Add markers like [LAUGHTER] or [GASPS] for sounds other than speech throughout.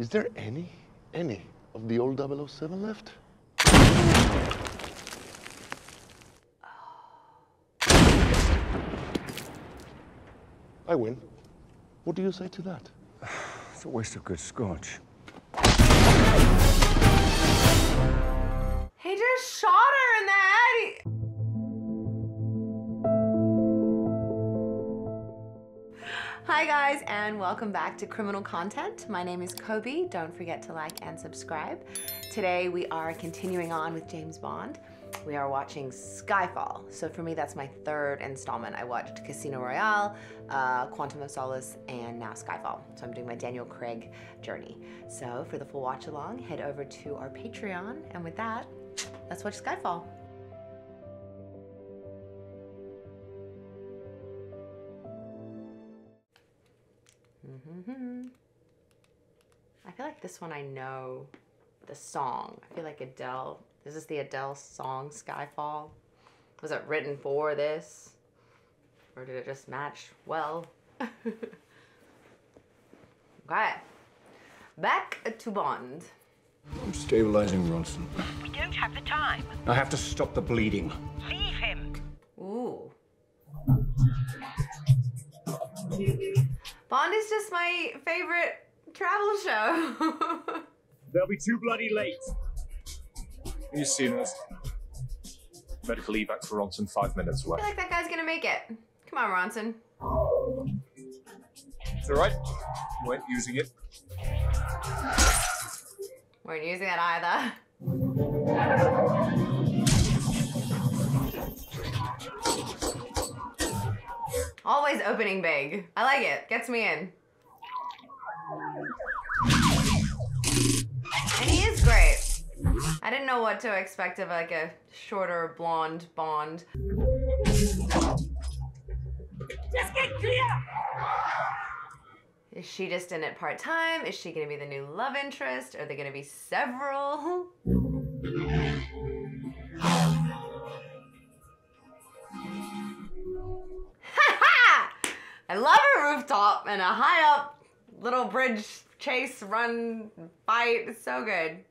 Is there any, any of the old 007 left? I win. What do you say to that? [SIGHS] It's a waste of good scotch. Guys and welcome back to Criminal Content. My name is Coby. Don't forget to like and subscribe. Today we are continuing on with James Bond. We are watching Skyfall. So for me that's my third installment. I watched Casino Royale, uh, Quantum of Solace, and now Skyfall. So I'm doing my Daniel Craig journey. So for the full watch along, head over to our Patreon. And with that, let's watch Skyfall. Hmm I feel like this one I know the song. I feel like Adele. This is this the Adele song Skyfall? Was it written for this? Or did it just match well? [LAUGHS] okay. Back to Bond. I'm stabilizing Ronson. We don't have the time. I have to stop the bleeding. Leave Bond is just my favorite travel show. [LAUGHS] They'll be too bloody late. You seen us? Medical evac for Ronson five minutes I away. feel like that guy's gonna make it. Come on, Ronson. It's alright. Weren't using it. Weren't using it either. [LAUGHS] Always opening big. I like it. Gets me in. And he is great. I didn't know what to expect of like a shorter blonde Bond. Just get clear. Is she just in it part time? Is she gonna be the new love interest? Are there gonna be several? I love a rooftop and a high up little bridge chase, run, fight. It's so good.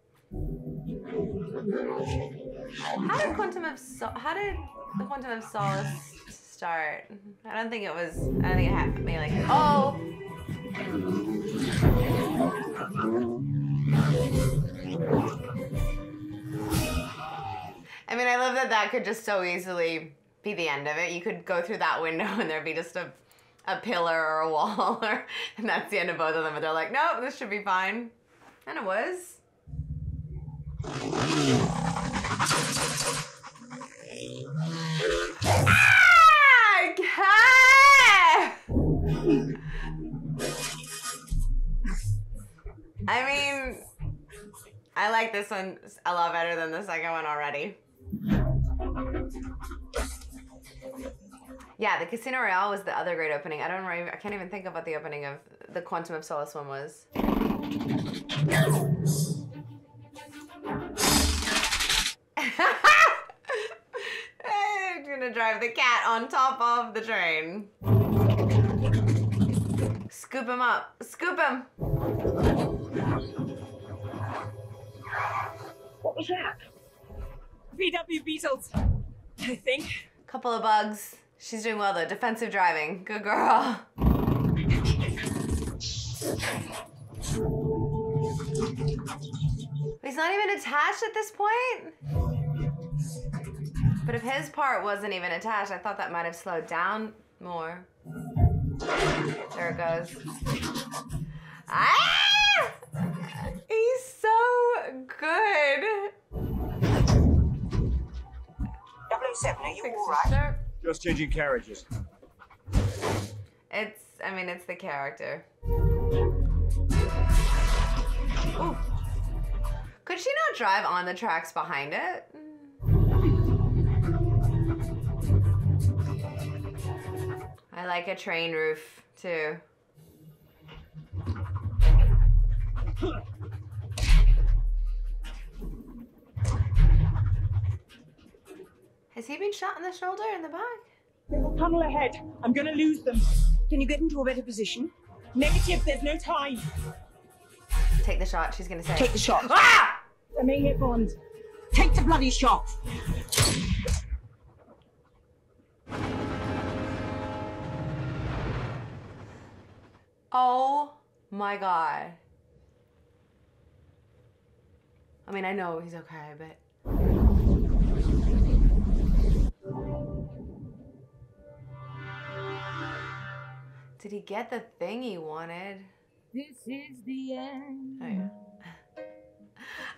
How did Quantum of Sol- How did the Quantum of Solace start? I don't think it was. I don't think it happened. Maybe like oh. I mean, I love that that could just so easily be the end of it. You could go through that window [LAUGHS] and there'd be just a, a pillar or a [LAUGHS] wall, or, and that's the end of both of them. But they're like, nope, this should be fine. And it was. Ah. [LAUGHS] I mean, I like this one a lot better than the second one already. Yeah, the Casino Royale was the other great opening. I don't remember. I can't even think of what the opening of the Quantum of Solace one was. I'm [LAUGHS] gonna drive the cat on top of the train. Scoop him up. Scoop him. What was that? VW Beetles. I think. Couple of bugs. She's doing well though. Defensive driving. Good girl. He's not even attached at this point? But if his part wasn't even attached, I thought that might have slowed down more. There it goes. Ah! He's so good. W7, are you Fix Just changing carriages. It's, I mean, it's the character. Ooh. Could she not drive on the tracks behind it? I like a train roof too. Has he been shot in the shoulder in the back? There's a tunnel ahead. I'm gonna lose them. Can you get into a better position? Negative, there's no time. Take the shot. She's gonna say. Take the shot. Ah! I mean it, Bond. Take the bloody shot. Oh my god. I mean, I know he's okay, but. Did he get the thing he wanted? This is the end. Oh, yeah.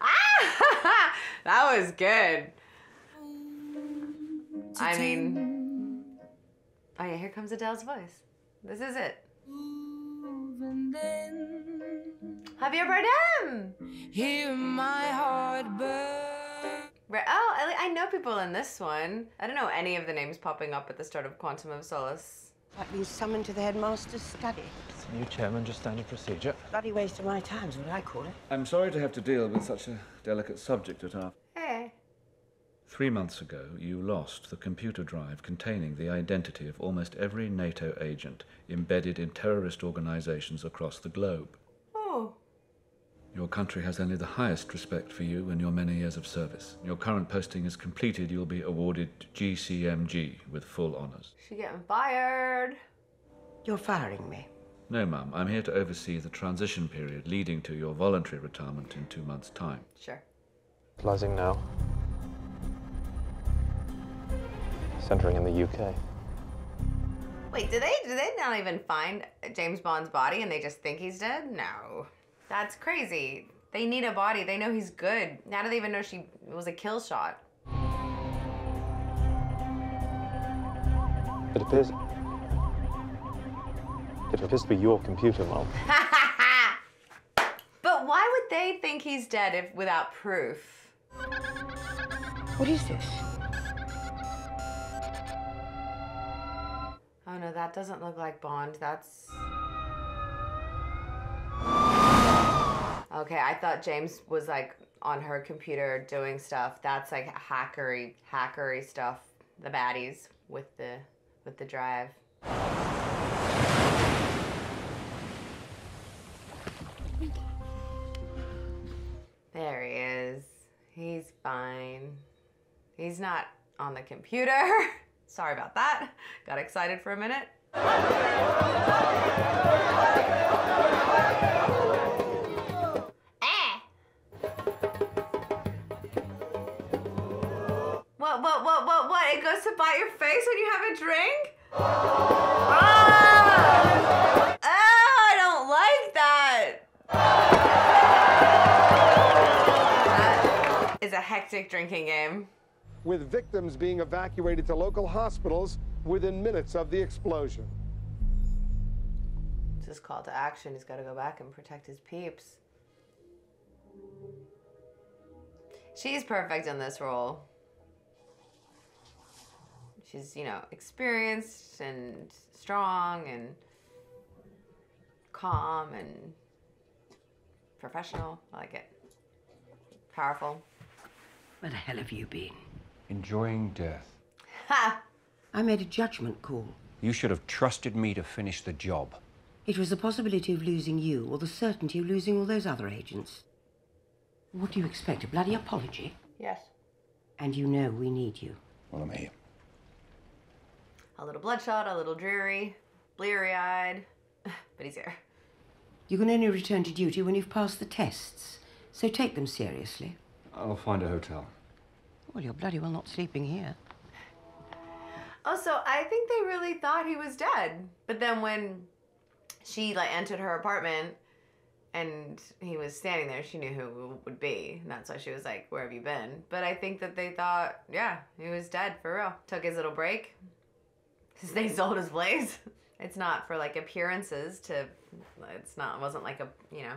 ah! [LAUGHS] that was good. I mean, oh yeah, here comes Adele's voice. This is it. Javier Bardem. Hear my heart burn. Right. Oh, I, I know people in this one. I don't know any of the names popping up at the start of Quantum of Solace. I've been summoned to the headmaster's study. New chairman, just standard procedure. Bloody waste of my time is what I call it. I'm sorry to have to deal with such a delicate subject at our. Hey. Eh? Three months ago, you lost the computer drive containing the identity of almost every NATO agent embedded in terrorist organizations across the globe. Your country has only the highest respect for you and your many years of service. Your current posting is completed. You'll be awarded GCMG with full honors. She getting fired. You're firing me. No, ma'am. I'm here to oversee the transition period leading to your voluntary retirement in two months' time. Sure. Closing now. Centering in the UK. Wait, do they do they not even find James Bond's body and they just think he's dead? No. That's crazy. They need a body. They know he's good. How do they even know she it was a kill shot? It appears. It appears to be your computer, Mom. [LAUGHS] but why would they think he's dead if without proof? What is this? Oh no, that doesn't look like Bond. That's Okay, I thought James was like on her computer doing stuff. That's like hackery hackery stuff. The baddies with the with the drive. There he is. He's fine. He's not on the computer. [LAUGHS] Sorry about that. Got excited for a minute. It goes to bite your face when you have a drink? Ah! Ah, I don't like that. That is a hectic drinking game. With victims being evacuated to local hospitals within minutes of the explosion. It's his call to action. He's got to go back and protect his peeps. She's perfect in this role. She's, you know, experienced and strong and calm and professional. I like it. Powerful. Where the hell have you been? Enjoying death. Ha! I made a judgment call. You should have trusted me to finish the job. It was the possibility of losing you or the certainty of losing all those other agents. What do you expect? A bloody apology? Yes. And you know we need you. Well, I'm here. A little bloodshot, a little dreary, bleary eyed. [LAUGHS] But he's here. You can only return to duty when you've passed the tests. So take them seriously. I'll find a hotel. Well, you're bloody well not sleeping here. Oh, also, I think they really thought he was dead. But then when she like entered her apartment and he was standing there, she knew who it would be. And that's why she was like, Where have you been? But I think that they thought, yeah, he was dead for real. Took his little break. [LAUGHS] They sold his place. It's not for like appearances to it's not it wasn't like a you know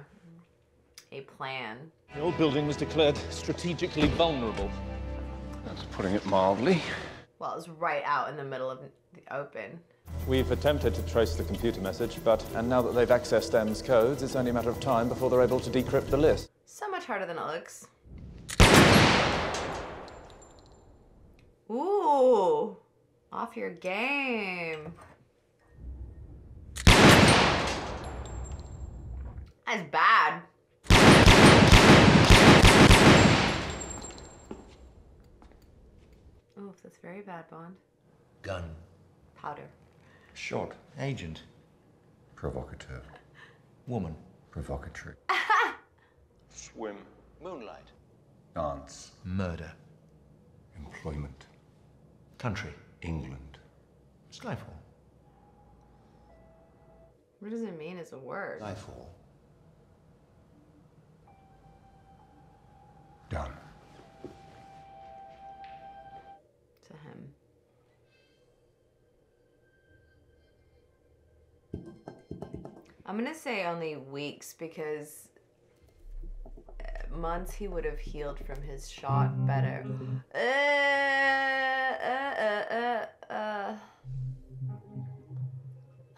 a plan. The old building was declared strategically vulnerable. That's putting it mildly. Well, it was right out in the middle of the open. We've attempted to trace the computer message, but and now that they've accessed M's codes, it's only a matter of time before they're able to decrypt the list. So much harder than it looks. Ooh, off your game. That's bad. Oh, that's very bad, Bond. Gun. Powder. Shot. Agent. Provocateur. [LAUGHS] Woman. Provocatrix. [LAUGHS] Swim. Moonlight. Dance. Murder. Employment. Country. England. Skyfall. What does it mean as a word? Skyfall. Done. To him. I'm gonna say only weeks because months he would have healed from his shot better. Uh, uh, uh, uh, uh.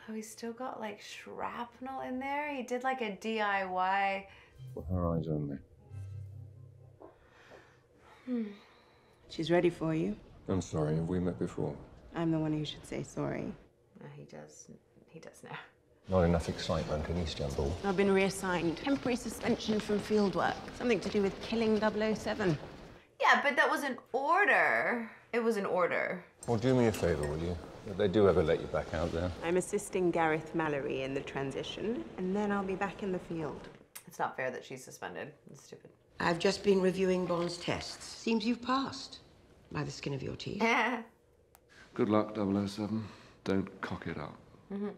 Oh, he still got like shrapnel in there. He did like a DIY. For her eyes only. Hmm. She's ready for you. I'm sorry, have we met before? I'm the one who should say sorry. No, he does. He does now. Not enough excitement in Istanbul. I've been reassigned. Temporary suspension from fieldwork. Something to do with killing 007. Yeah, but that was an order. It was an order. Well, do me a favour, will you? If they do ever let you back out there. I'm assisting Gareth Mallory in the transition, and then I'll be back in the field. It's not fair that she's suspended. It's stupid. I've just been reviewing Bond's tests. Seems you've passed. By the skin of your teeth. [LAUGHS] Good luck, 007. Don't cock it up. hmm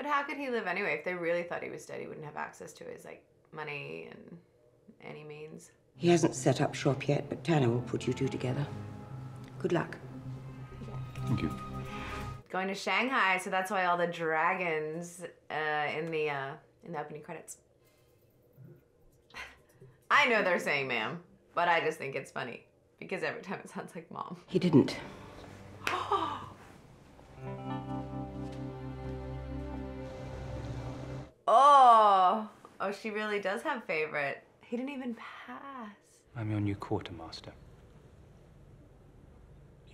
But how could he live anyway? If they really thought he was dead, he wouldn't have access to his like money and any means. He hasn't set up shop yet, but Tanner will put you two together. Good luck. Thank you. Going to Shanghai, so that's why all the dragons uh, in the uh, in the opening credits. [LAUGHS] I know they're saying "ma'am," but I just think it's funny because every time it sounds like "mom." He didn't. [GASPS] [GASPS] [GASPS] Oh, oh, she really does have favorite. He didn't even pass. I'm your new quartermaster.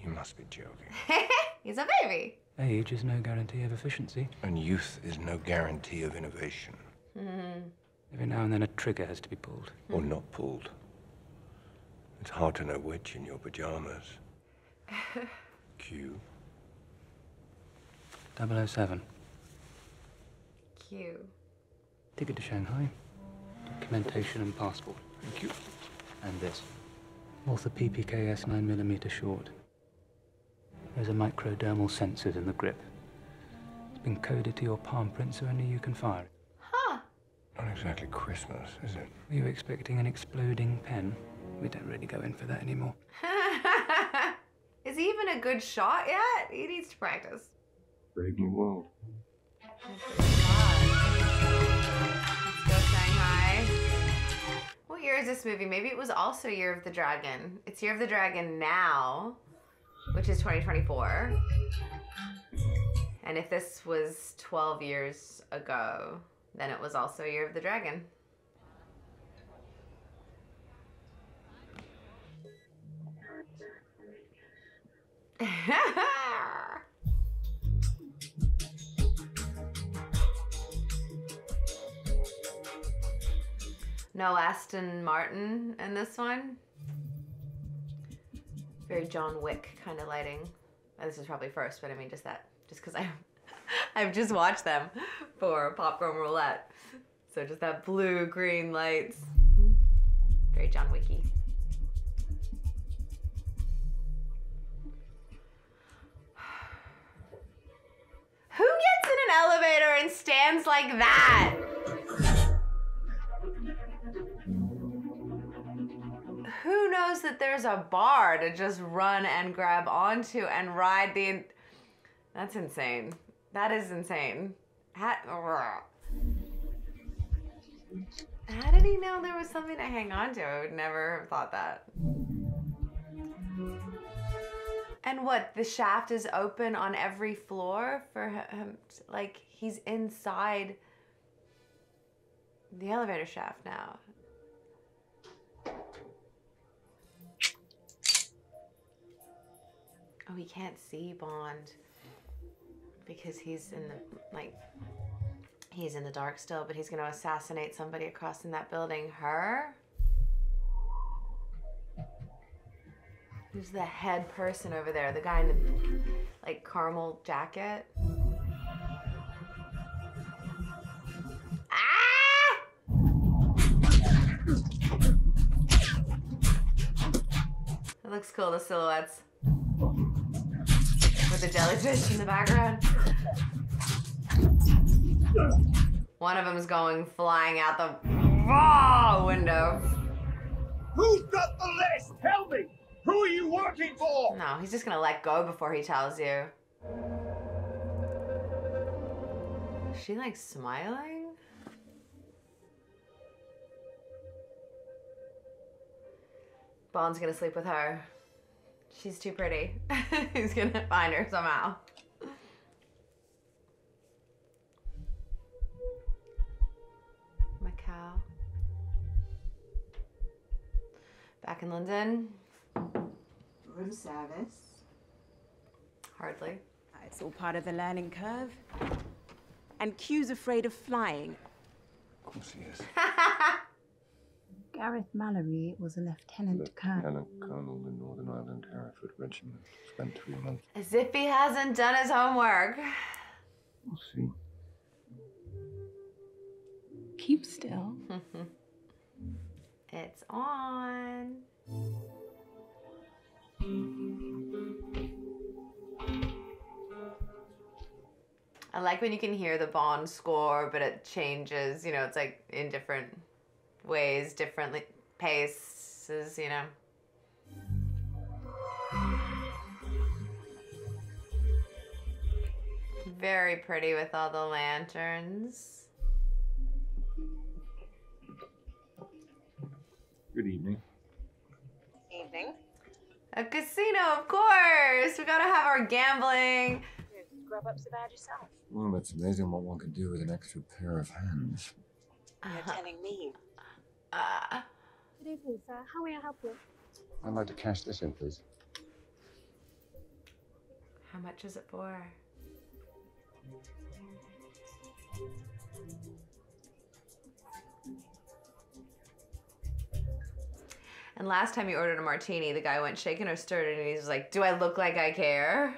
You must be joking. [LAUGHS] He's a baby. Age is no guarantee of efficiency. And youth is no guarantee of innovation. Mm-hmm. Every now and then a trigger has to be pulled. Or not pulled. It's hard to know which in your pajamas. [LAUGHS] Q. 007. Cute. Ticket to Shanghai. Documentation and passport. Thank you. And this. Walther PPKS 9mm short. There's a microdermal sensor in the grip. It's been coded to your palm print so only you can fire it. Huh. Not exactly Christmas, is it? Were you expecting an exploding pen? We don't really go in for that anymore. [LAUGHS] Is he even a good shot yet? He needs to practice. Brave new world. Oh, Let's year is this movie? Maybe it was also Year of the Dragon. It's Year of the Dragon now, which is 2024. And if this was 12 years ago, then it was also Year of the Dragon. [LAUGHS] no Aston Martin in this one. Very John Wick kind of lighting. This is probably first, but I mean just that, just because I, [LAUGHS] I've just watched them for Popcorn Roulette. So just that blue green lights. Very John Wicky. [SIGHS] Who gets in an elevator and stands like that? Who knows that there's a bar to just run and grab onto and ride the. In- That's insane. That is insane. How, How did he know there was something to hang on to? I would never have thought that. And what? The shaft is open on every floor for him? Like, he's inside the elevator shaft now. Oh, he can't see Bond because he's in the, like, he's in the dark still, but he's going to assassinate somebody across in that building. Her? Who's the head person over there? The guy in the like caramel jacket. Ah! It looks cool, the silhouettes. With the jellyfish in the background. One of them is going flying out the window. Who's got the list? Tell me! Who are you working for? No, he's just gonna let go before he tells you. Is she like smiling? Bond's gonna sleep with her. She's too pretty. [LAUGHS] he's gonna find her somehow. Macau. Back in London. Room service. Hardly. It's all part of the learning curve. And Q's afraid of flying. Of course he is. [LAUGHS] Gareth Mallory was a lieutenant colonel. Lieutenant Colonel in Northern Ireland Hereford Regiment. Spent three months. As if he hasn't done his homework. We'll see. Keep still. [LAUGHS] it's on. I like when you can hear the Bond score, but it changes. You know, it's like in different ways, different li- paces. You know. Very pretty with all the lanterns. Good evening. Evening. A casino, of course. We gotta have our gambling. Grub up so bad yourself. Well, it's amazing what one can do with an extra pair of hands. You're uh-huh. telling me. Uh, Good evening, sir. How may I help you? I'd like to cash this in, please. how much is it for? And last time you ordered a martini, the guy went shaken or stirred, and he's like, "Do I look like I care?"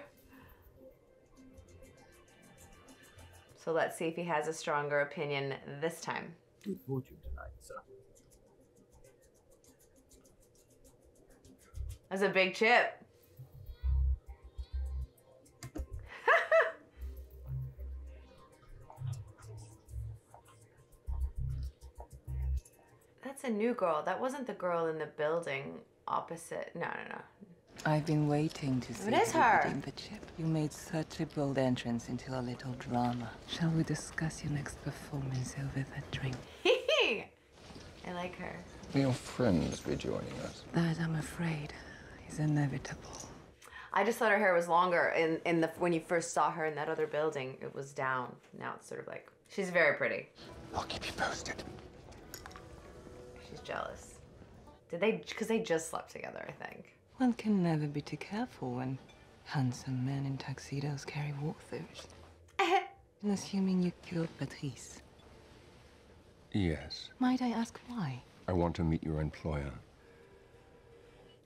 So let's see if he has a stronger opinion this time. Good fortune tonight, sir. That's a big chip. [LAUGHS] That's a new girl. That wasn't the girl in the building opposite. No, no, no. I've been waiting to see It is you her. redeem the chip. You made such a bold entrance into a little drama. Shall we discuss your next performance over that drink? [LAUGHS] I like her. Will your friends be joining us? That, I'm afraid, is inevitable. I just thought her hair was longer in, in the when you first saw her in that other building. It was down. Now it's sort of like she's very pretty. I'll keep you posted. She's jealous. Did they? Because they just slept together, I think. One can never be too careful when handsome men in tuxedos carry Walthers. [LAUGHS] and assuming you killed Patrice, Yes. might I ask why? I want to meet your employer.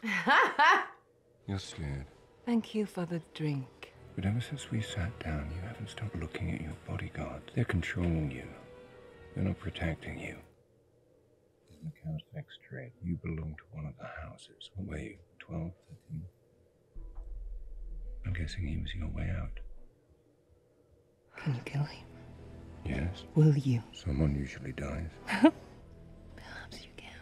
[LAUGHS] You're scared. Thank you for the drink. But ever since we sat down, you haven't stopped looking at your bodyguards. They're controlling you. They're not protecting you. In the Count Trade, you belong to one of the houses. What were you? 12, 13? I'm guessing he was your way out. Can you kill him? Yes? Will you? Someone usually dies. [LAUGHS] Perhaps you can.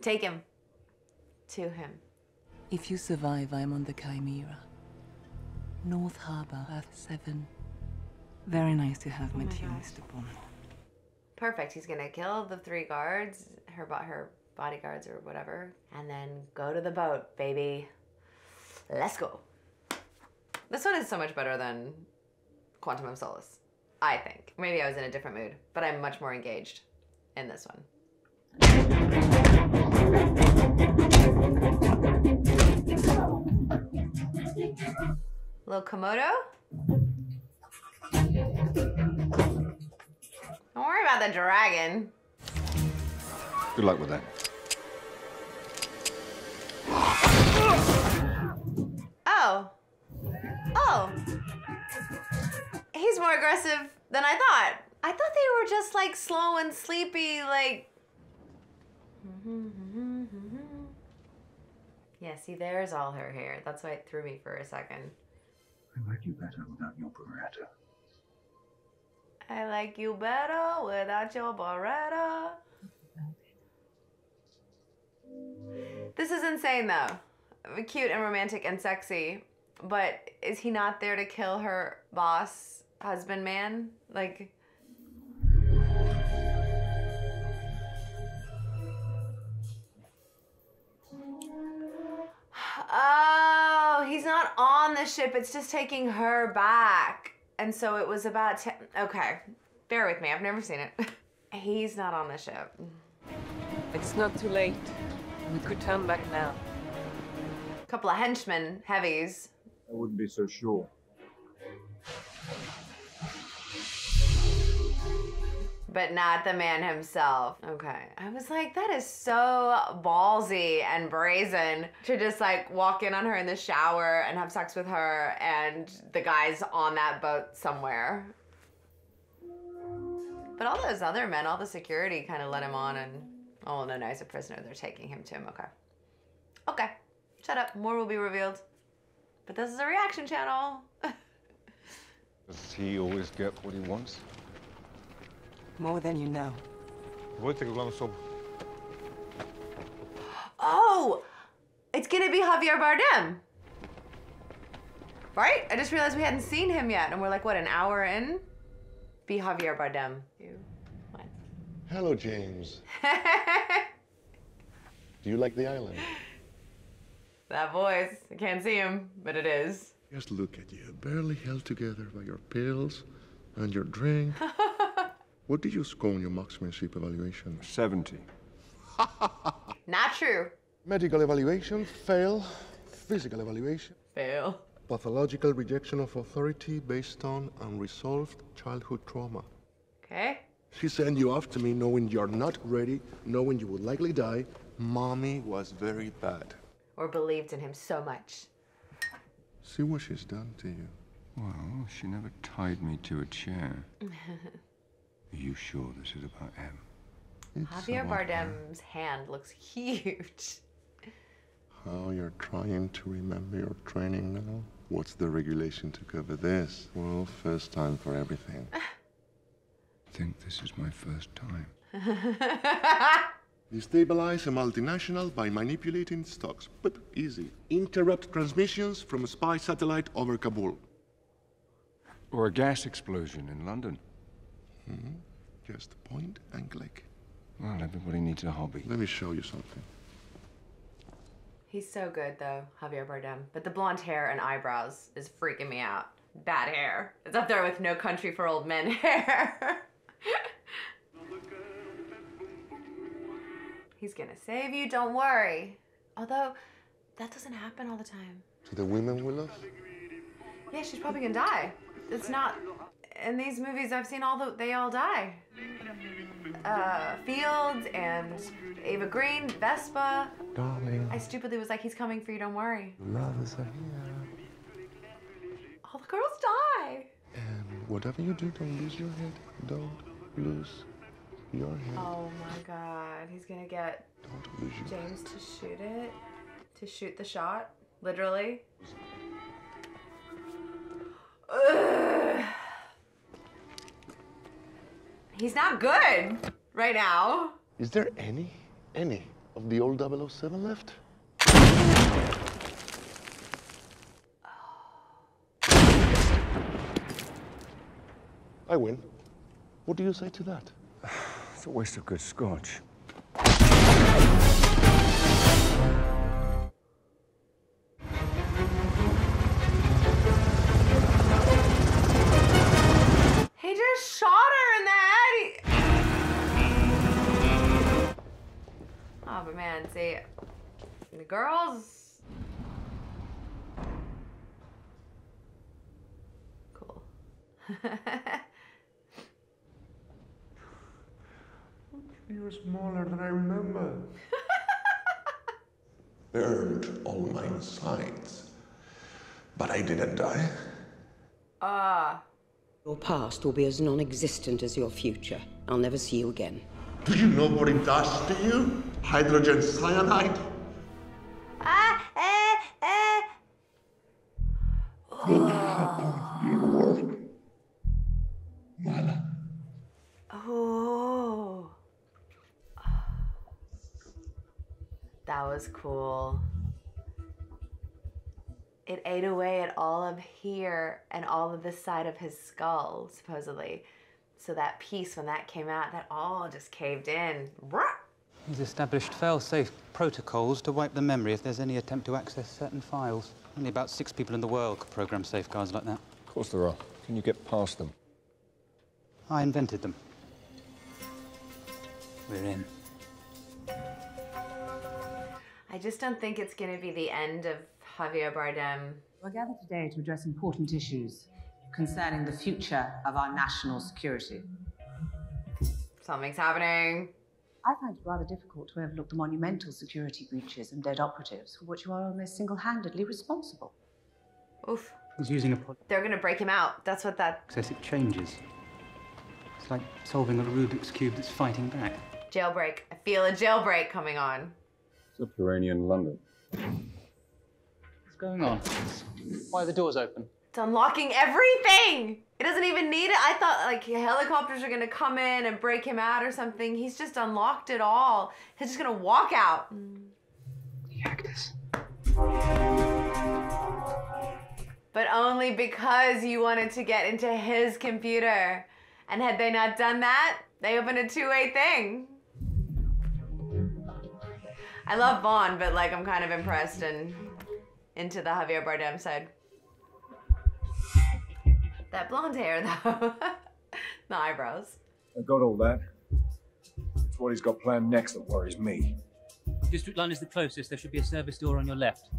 Take him to him. If you survive, I'm on the Chimera. North Harbor, Earth 7. Very nice to have met you, Mr. Bond. Perfect. He's gonna kill the three guards, her her bodyguards or whatever, and then go to the boat, baby. Let's go. This one is so much better than Quantum of Solace, I think. Maybe I was in a different mood, but I'm much more engaged in this one. Little Komodo? Don't worry about the dragon. Good luck with that. Oh. Oh. He's more aggressive than I thought. I thought they were just like slow and sleepy, like. Mm -hmm. Yeah, see, there's all her hair. That's why it threw me for a second. I like you better without your Beretta. I like you better without your Beretta. This is insane though. Cute and romantic and sexy. But is he not there to kill her boss, husband, man? Like. Oh, he's not on the ship. It's just taking her back. And so it was about to. Okay, bear with me. I've never seen it. [LAUGHS] he's not on the ship. It's not too late. We could turn back now. A couple of henchmen, heavies. I wouldn't be so sure. But not the man himself. Okay. I was like, that is so ballsy and brazen to just like walk in on her in the shower and have sex with her and the guy's on that boat somewhere. But all those other men, all the security kind of let him on and, oh no, no, he's a prisoner. They're taking him to him. Okay. Okay. Shut up. More will be revealed. But this is a reaction channel. [LAUGHS] Does he always get what he wants? More than you know. Volte главный соб. Oh, it's gonna be Javier Bardem. Right? I just realized we hadn't seen him yet, and we're like, what, an hour in? Be Javier Bardem. Two, one. Hello, James. [LAUGHS] Do you like the island? That voice. I can't see him, but it is. Just look at you, barely held together by your pills and your drink. [LAUGHS] what did you score on your marksmanship evaluation? 70. [LAUGHS] Not true. Medical evaluation, fail. Physical evaluation, Fail. pathological rejection of authority based on unresolved childhood trauma. Okay. She sent you after me knowing you're not ready, knowing you would likely die. Mommy was very bad. Or believed in him so much. See what she's done to you. Well, she never tied me to a chair. [LAUGHS] Are you sure this is about him? Javier Bardem's hand looks huge. How you're trying to remember your training now? What's the regulation to cover this? Well, first time for everything. [LAUGHS] I think this is my first time. [LAUGHS] Destabilize a multinational by manipulating stocks. But easy. Interrupt transmissions from a spy satellite over Kabul. Or a gas explosion in London. Hmm? Just point and click. Well, everybody needs a hobby. Let me show you something. He's so good though, Javier Bardem. But the blonde hair and eyebrows is freaking me out. Bad hair. It's up there with No Country for Old Men [LAUGHS] hair. He's gonna save you, don't worry. Although, that doesn't happen all the time. To the women we love? Yeah, she's probably gonna die. It's not. In these movies I've seen, all the they all die. Uh, Fields and Eva Green, Vesper. Darling, I stupidly was like, "He's coming for you, don't worry." love is here. All the girls die. And whatever you do, don't lose your head. Don't lose your head. Oh my God, he's gonna get Don't lose your James to shoot it, to shoot the shot, literally. Ugh. He's not good right now. Is there any, any of the old 007 left? I win. What do you say to that? [SIGHS] It's a waste of good scotch. Girls. Cool. [LAUGHS] You're smaller than I remember. [LAUGHS] Burned all my insides. But I didn't die. Ah. Your past will be as non existent as your future. I'll never see you again. Do you know what it does to you? Hydrogen cyanide? Oh. That was cool. It ate away at all of here and all of this side of his skull, supposedly. So that piece, when that came out, that all just caved in. Bruh. He's established fail-safe protocols to wipe the memory if there's any attempt to access certain files. Only about six people in the world could program safeguards like that. Of course there are. Can you get past them? I invented them. We're in. I just don't think it's going to be the end of Javier Bardem. We're gathered today to address important issues concerning the future of our national security. Something's happening. I find it rather difficult to overlook the monumental security breaches and dead operatives for which you are almost single-handedly responsible. Oof. He's using a pro- They're going to break him out. That's what that process. It changes. It's like solving a Rubik's Cube that's fighting back. jailbreak. I feel a jailbreak coming on. Subterranean London. What's going on? Why are the doors open? It's unlocking everything. It doesn't even need it. I thought like helicopters are gonna come in and break him out or something. He's just unlocked it all. He's just gonna walk out. Actors. But only because you wanted to get into his computer. And had they not done that, they opened a two-way thing. I love Bond, but like I'm kind of impressed and into the Javier Bardem side. That blonde hair though. [LAUGHS] the eyebrows. I got all that. It's what he's got planned next that worries me. District line is the closest. There should be a service door on your left.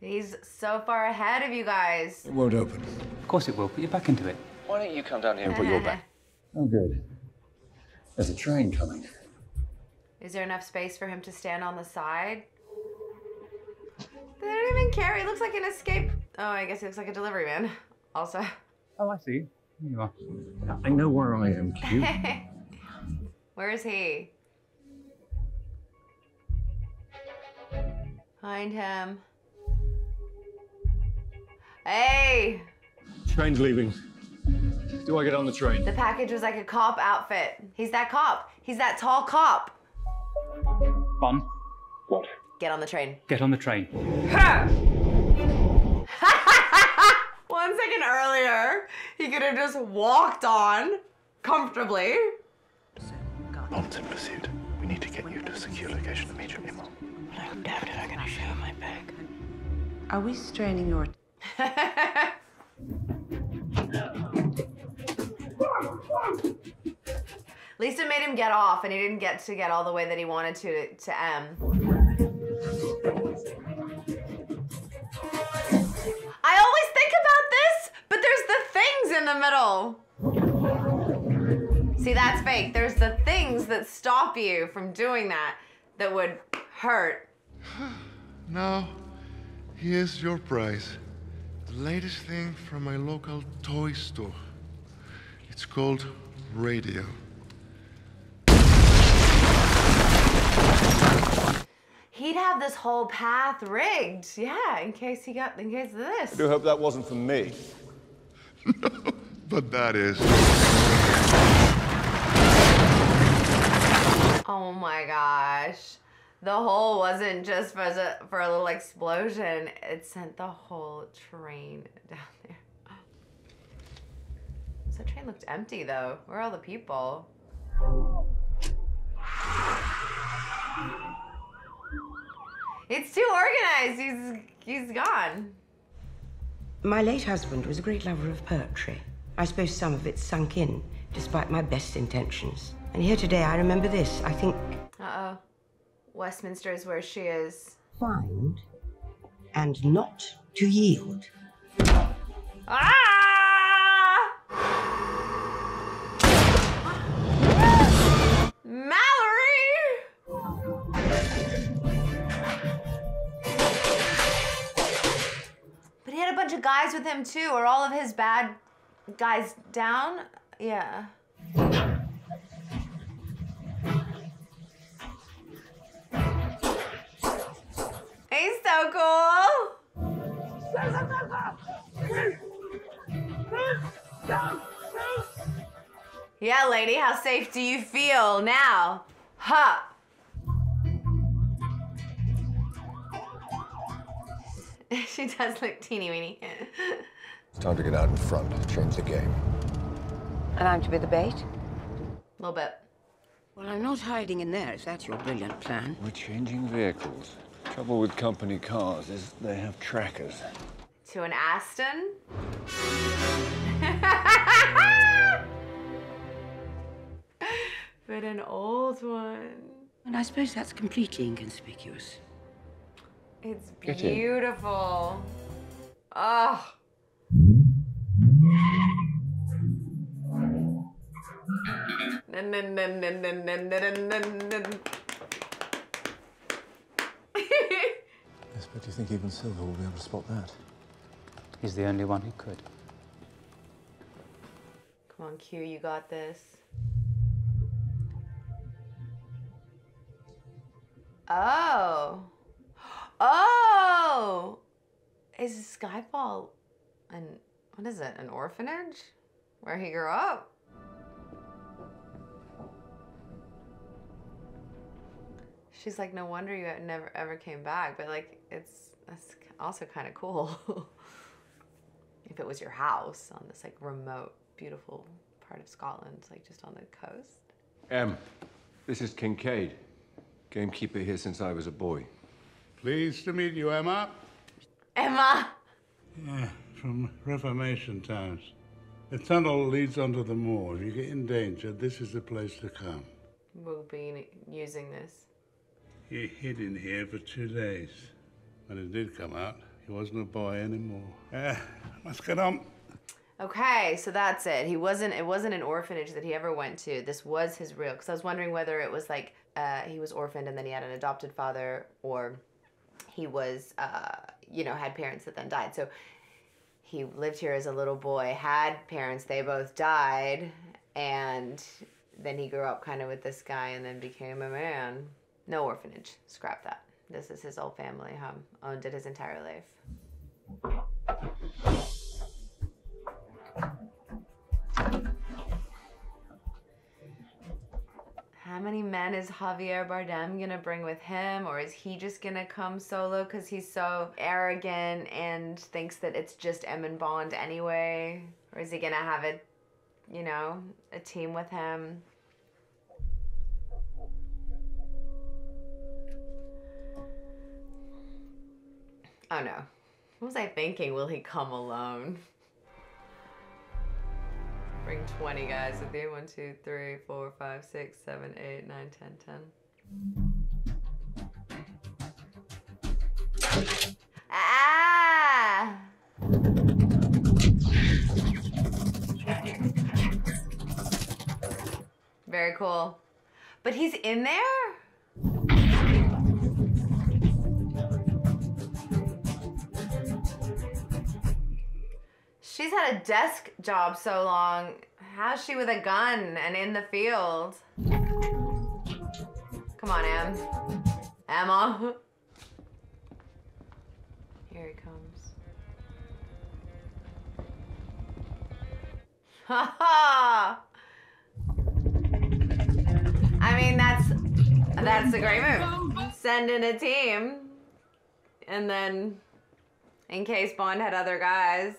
He's so far ahead of you guys. It won't open. Of course it will. Put your back into it. Why don't you come down here and put your back? [LAUGHS] Oh, good. There's a train coming. Is there enough space for him to stand on the side? They don't even care. He looks like an escape. Oh, I guess he looks like a delivery man. Also. Oh, I see. Here you are. I know where I am, Q. [LAUGHS] Where is he? Find him. Hey! Train's leaving. Do I get on the train? The package was like a cop outfit. He's that cop. He's that tall cop. Bond, What? Get on the train. get on the train. [LAUGHS] One second earlier, he could have just walked on comfortably. Bolton pursuit. We need to get you to a secure location immediately, Mom. I doubt it. I'm gonna show my bag. Are we straining your At least it made him get off and he didn't get to get all the way that he wanted to to M. things in the middle. See, that's fake. There's the things that stop you from doing that that would hurt. [SIGHS] Now, here's your prize. The latest thing from my local toy store. It's called Radio. He'd have this whole path rigged, yeah, in case he got, in case of this. I do hope that wasn't for me. [LAUGHS] But that is. Oh my gosh. The hole wasn't just for a, for a little explosion. It sent the whole train [LAUGHS] down there. So that train looked empty though. Where are all the people? It's too organized. He's he's gone. My late husband was a great lover of poetry. I suppose some of it sunk in, despite my best intentions. And here today, I remember this. I think Uh oh. Westminster is where she is. find and not to yield. Ah! Bunch of guys with him too. Are all of his bad Guys, down? Yeah. He's so cool. Yeah, lady, how safe do you feel now? Ha! [LAUGHS] she does look teeny weeny. It's time to get out in front, change the game. And I'm to be the bait? A little bit. Well, I'm not hiding in there, if that's your brilliant plan. We're changing vehicles. Trouble with company cars is they have trackers. To an Aston? [LAUGHS] but an old one. And I suppose that's completely inconspicuous. It's beautiful. Oh. [LAUGHS] Yes, but do you think even Silva will be able to spot that? He's the only one who could. Come on, Q, you got this. Oh. Oh! Is Skyfall an, what is it, an orphanage? Where he grew up? She's like, no wonder you never ever came back, but like, it's that's also kind of cool. [LAUGHS] if it was your house on this like remote, beautiful part of Scotland, like just on the coast. Em, this is Kincade. Gamekeeper here since I was a boy. Pleased to meet you, Emma. Emma! Yeah, from Reformation times. The tunnel leads onto the moor. If you get in danger, this is the place to come. We'll be using this. He hid in here for two days. When it did come out, he wasn't a boy anymore. Uh, let's get on. Okay, so that's it. He wasn't. It wasn't an orphanage that he ever went to. This was his real. Because I was wondering whether it was like uh, he was orphaned and then he had an adopted father, or he was, uh, you know, had parents that then died. So he lived here as a little boy, had parents. They both died, and then he grew up kind of with this guy, and then became a man. No orphanage. Scrap that. This is his old family home. Owned it his entire life. How many men is Javier Bardem gonna bring with him, or is he just gonna come solo because he's so arrogant and thinks that it's just Emmon Bond anyway? Or is he gonna have a, you know, a team with him? Oh no. What was I thinking? Will he come alone? Bring 20 guys with you. 1, 2, 3, 4, 5, 6, 7, 8, 9, 10, 10. Ah! Very cool. But he's in there? She's had a desk job so long. How's she with a gun and in the field? Come on, Em. Emma. Here he comes. Ha ha! I mean, that's that's a great move. Send in a team, and then in case Bond had other guys.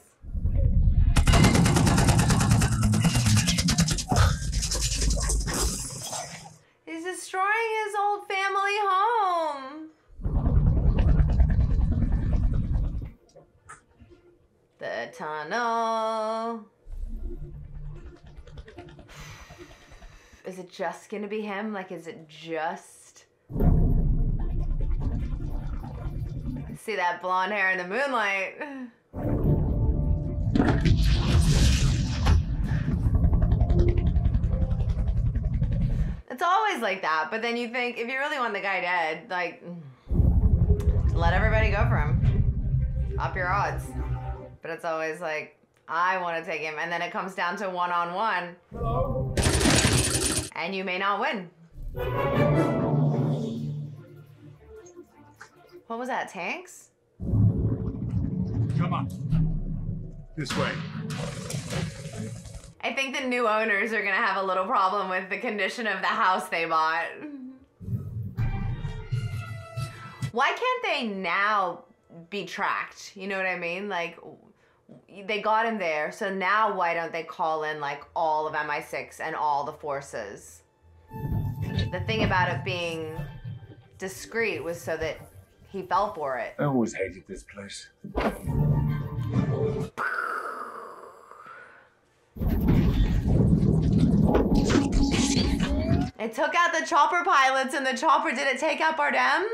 Tunnel. Is it just gonna be him? Like, is it just. See that blonde hair in the moonlight? It's always like that, but then you think if you really want the guy dead, like, let everybody go for him. Up your odds. But it's always like, I want to take him, and then it comes down to one on one. And you may not win. What was that, tanks? Come on. This way. I think the new owners are gonna have a little problem with the condition of the house they bought. Why can't they now be tracked? You know what I mean? Like, they got him there, so now why don't they call in like all of MI6 and all the forces? The thing about it being discreet was so that he fell for it. I always hated this place. It took out the chopper pilots, and the chopper didn't take out Bardem?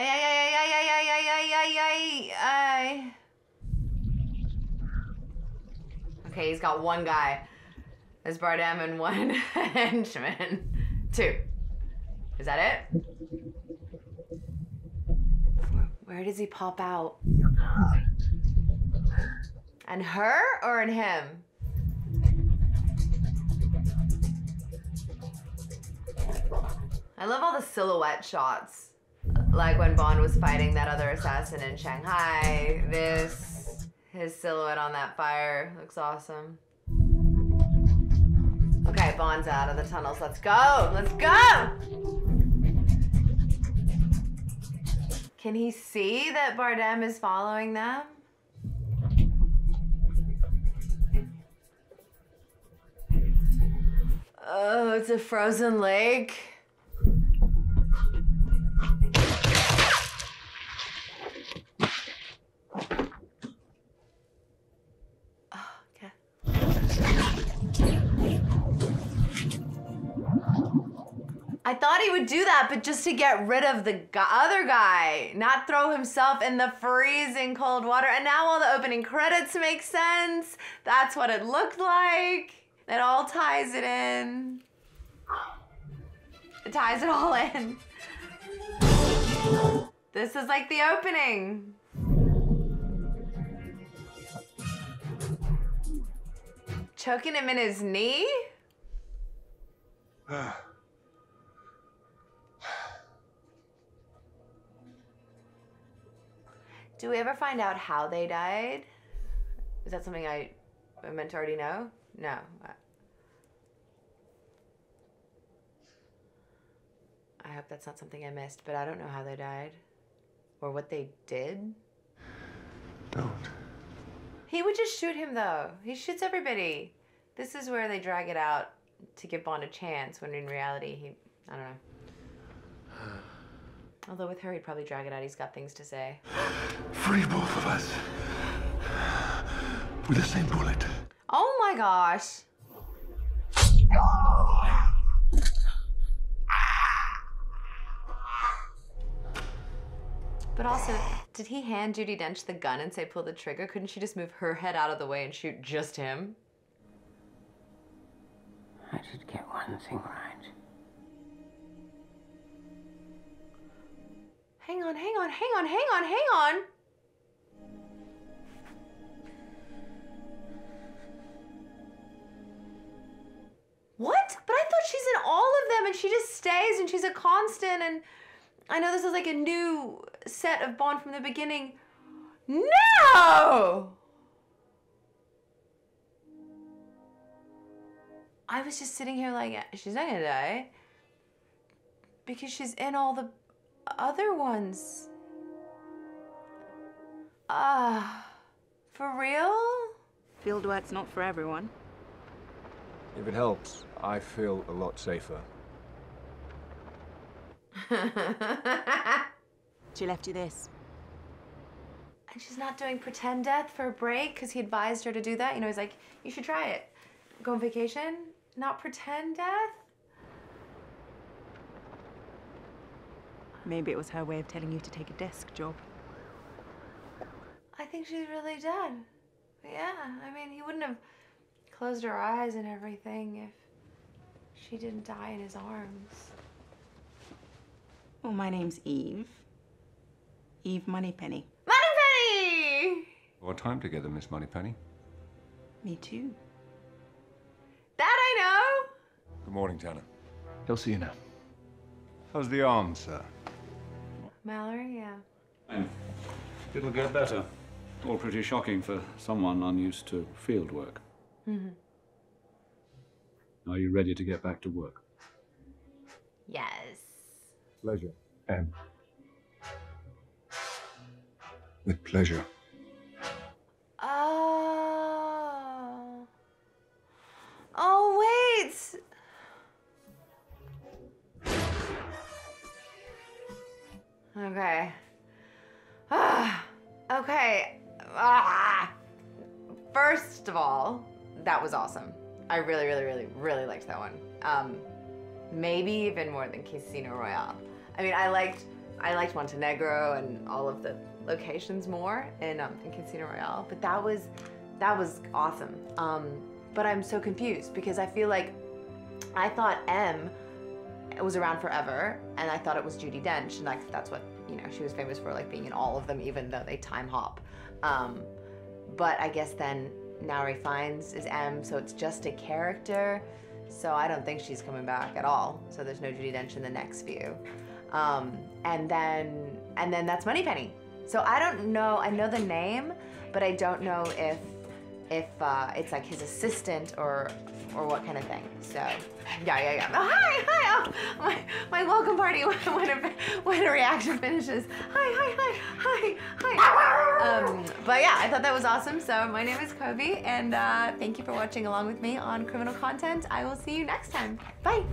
Ay, ay, ay, ay, ay, ay, ay, ay, ay, ay, ay. Okay, he's got one guy. There's Bardem and one [LAUGHS] henchman. Two. Is that it? Where does he pop out? And her or in him? I love all the silhouette shots. Like when Bond was fighting that other assassin in Shanghai. This, his silhouette on that fire looks awesome. Okay, Bond's out of the tunnels. Let's go! Let's go! Can he see that Bardem is following them? Oh, it's a frozen lake. I thought he would do that, but just to get rid of the gu- other guy, not throw himself in the freezing cold water. And now all the opening credits make sense. That's what it looked like. It all ties it in. It ties it all in. This is like the opening. Choking him in his knee? Do we ever find out how they died? Is that something I meant to already know? No. I hope that's not something I missed, but I don't know how they died. Or what they did. Don't. He would just shoot him though. He shoots everybody. This is where they drag it out to give Bond a chance when in reality he I don't know. Although with her he'd probably drag it out. He's got things to say. Free both of us. With the same bullet. Oh my gosh. But also, did he hand Judi Dench the gun and say pull the trigger? Couldn't she just move her head out of the way and shoot just him? I did get one thing right. Hang on, hang on, hang on, hang on, hang on. What? But I thought she's in all of them and she just stays and she's a constant and I know this is like a new set of Bond from the beginning. No! I was just sitting here like, she's not gonna die. Because she's in all the other ones. Ah, for real? Field work's not for everyone. If it helps, I feel a lot safer. [LAUGHS] She left you this. And she's not doing pretend death for a break because he advised her to do that. You know, he's like, you should try it. Go on vacation, not pretend death. Maybe it was her way of telling you to take a desk job. I think she's really dead. Yeah, I mean, he wouldn't have closed her eyes and everything if she didn't die in his arms. Well, my name's Eve. Eve Moneypenny. Moneypenny. Our time together, Miss Moneypenny. Me too. That I know. Good morning, Tanner. He'll see you now. How's the arm, sir? Mallory, yeah. Fine. It'll get better. All pretty shocking for someone unused to field work. hmm Are you ready to get back to work? Yes. Pleasure. Em. With pleasure. Oh. Oh, wait. Okay. Ah. Okay. Ah. First of all, that was awesome. I really, really, really, really liked that one. Um, maybe even more than Casino Royale. I mean, I liked, I liked Montenegro and all of the locations more in, um, in Casino Royale, but that was, that was awesome. Um, but I'm so confused because I feel like I thought M was around forever, and I thought it was Judi Dench, and like that's what you know she was famous for, like being in all of them, even though they time hop. Um, but I guess then Nauri Fiennes is M, so it's just a character. So I don't think she's coming back at all. So there's no Judi Dench in the next few. Um, and then and then that's Moneypenny. So I don't know. I know the name, but I don't know if if uh, it's like his assistant or or what kind of thing. So yeah, yeah, yeah. Oh, hi, hi. Oh, my my welcome party [LAUGHS] when a when a reaction finishes. Hi, hi, hi, hi, hi. Um, but yeah, I thought that was awesome. So my name is Coby, and uh, thank you for watching along with me on Criminal Content. I will see you next time. Bye.